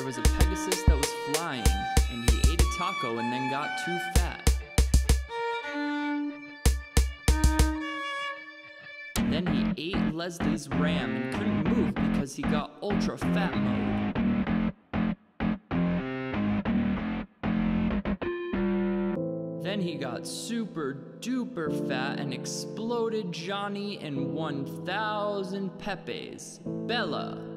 There was a Pegasus that was flying, and he ate a taco and then got too fat. Then he ate Leslie's ram and couldn't move because he got ultra fat mode. Then he got super duper fat and exploded Johnny in 1000 Pepes. Bella,